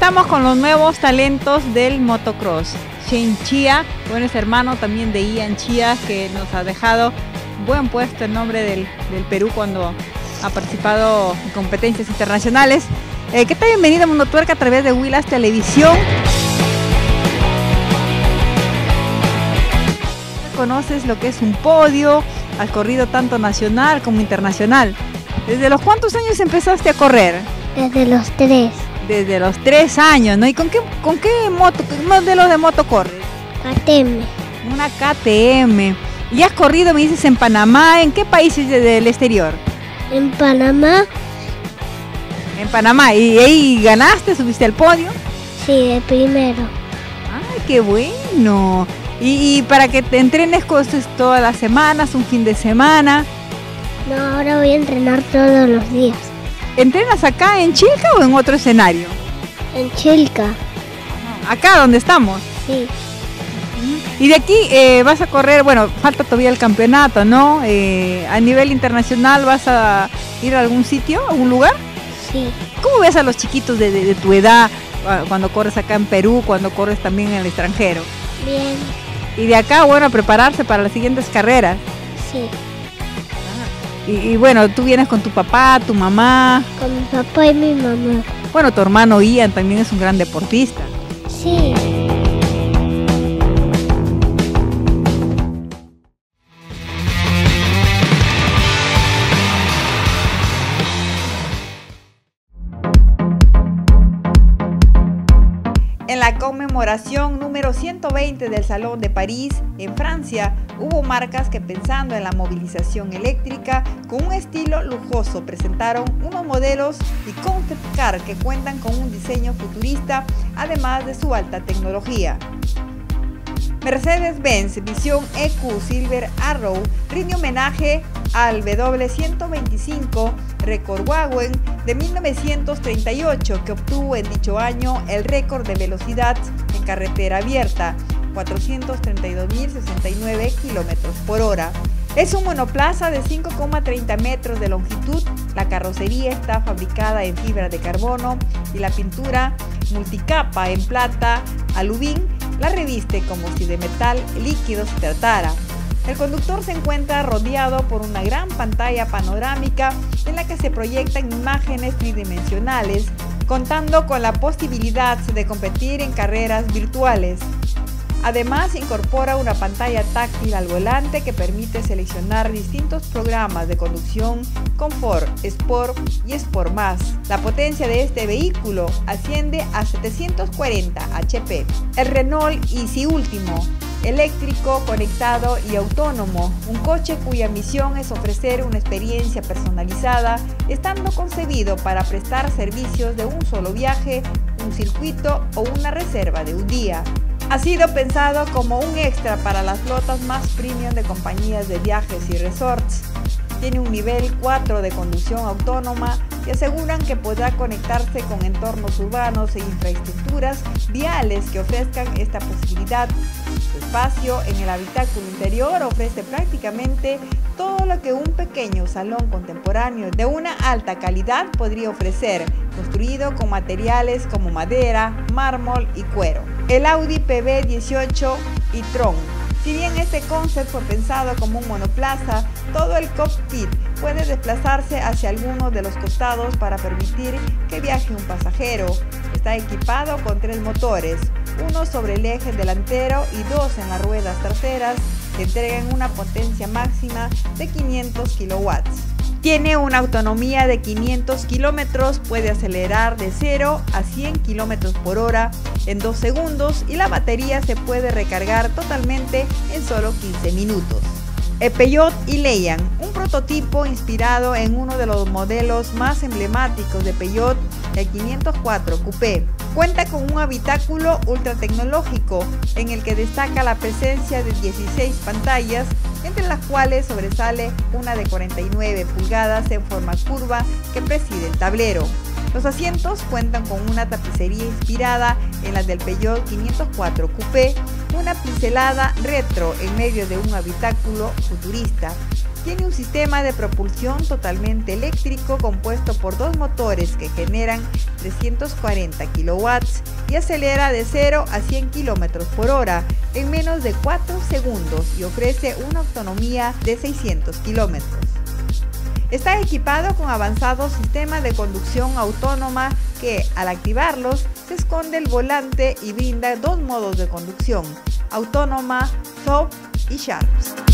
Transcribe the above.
estamos con los nuevos talentos del motocross. Shane Chia, bueno, es hermano también de Ian Chia, que nos ha dejado buen puesto en nombre del, del Perú cuando ha participado en competencias internacionales. Eh, ¿Qué tal? Bienvenido a Mundo Tuerca a través de Willas Televisión. Conoces lo que es un podio, has corrido tanto nacional como internacional. ¿Desde los cuántos años empezaste a correr? Desde los tres. Desde los tres años, ¿no? ¿Y con qué, con qué moto, qué modelo de moto corres? KTM. Una KTM. ¿Y has corrido, me dices, en Panamá? ¿En qué países de- del exterior? En Panamá, En Panamá. ¿Y ahí ganaste? ¿Subiste al podio? sí, de primero. ¡Ay, qué bueno! Y, y para que te entrenes cosas todas las semanas, un fin de semana. No, ahora voy a entrenar todos los días. ¿Entrenas acá en Chilca o en otro escenario? En Chilca, Acá donde estamos. sí. Y de aquí eh, vas a correr, bueno, falta todavía el campeonato, ¿no? Eh, a nivel internacional vas a ir a algún sitio, a algún lugar. Sí, ¿Cómo ves a los chiquitos de, de- de tu edad ah, cuando corres acá en Perú, cuando corres también en el extranjero? bien, Y de acá, bueno, a prepararse para las siguientes carreras. sí. Y, y bueno, tú vienes con tu papá, tu mamá, Con mi papá y mi mamá. bueno, tu hermano Ian también es un gran deportista. Sí. Conmemoración número 120 del Salón de París, en Francia, hubo marcas que pensando en la movilización eléctrica con un estilo lujoso presentaron unos modelos y concept car que cuentan con un diseño futurista, además de su alta tecnología. Mercedes-Benz Visión EQ Silver Arrow rinde homenaje al W125 Record Wagon de 1938 que obtuvo en dicho año el récord de velocidad en carretera abierta, 432.069 kilómetros por hora. Es un monoplaza de 5,30 metros de longitud. La carrocería está fabricada en fibra de carbono y la pintura multicapa en plata alubín la reviste como si de metal líquido se tratara. El conductor se encuentra rodeado por una gran pantalla panorámica en la que se proyectan imágenes tridimensionales, contando con la posibilidad de competir en carreras virtuales. Además, incorpora una pantalla táctil al volante que permite seleccionar distintos programas de conducción, confort, sport y sport más. La potencia de este vehículo asciende a 740 HP. El Renault Easy Último, eléctrico, conectado y autónomo, un coche cuya misión es ofrecer una experiencia personalizada, estando concebido para prestar servicios de un solo viaje, un circuito o una reserva de un día. Ha sido pensado como un extra para las flotas más premium de compañías de viajes y resorts. Tiene un nivel 4 de conducción autónoma y aseguran que podrá conectarse con entornos urbanos e infraestructuras viales que ofrezcan esta posibilidad. Su espacio en el habitáculo interior ofrece prácticamente todo lo que un pequeño salón contemporáneo de una alta calidad podría ofrecer, construido con materiales como madera, mármol y cuero. El Audi PB18 y Tron si bien este concept fue pensado como un monoplaza, todo el cockpit puede desplazarse hacia alguno de los costados para permitir que viaje un pasajero. Está equipado con tres motores, uno sobre el eje delantero y dos en las ruedas traseras, que entregan una potencia máxima de 500 kilowatts. Tiene una autonomía de 500 kilómetros, puede acelerar de 0 a 100 kilómetros por hora en 2 segundos y la batería se puede recargar totalmente en solo 15 minutos. El Peugeot Ileyan, un prototipo inspirado en uno de los modelos más emblemáticos de Peugeot, el 504 Coupé. Cuenta con un habitáculo ultra tecnológico en el que destaca la presencia de 16 pantallas, entre las cuales sobresale una de 49 pulgadas en forma curva que preside el tablero. Los asientos cuentan con una tapicería inspirada en la del Peugeot 504 Coupé, una pincelada retro en medio de un habitáculo futurista. Tiene un sistema de propulsión totalmente eléctrico compuesto por dos motores que generan 340 kilowatts y acelera de 0 a 100 kilómetros por hora en menos de 4 segundos y ofrece una autonomía de 600 kilómetros. Está equipado con avanzados sistemas de conducción autónoma que, al activarlos, se esconde el volante y brinda dos modos de conducción, autónoma, soft y sharp.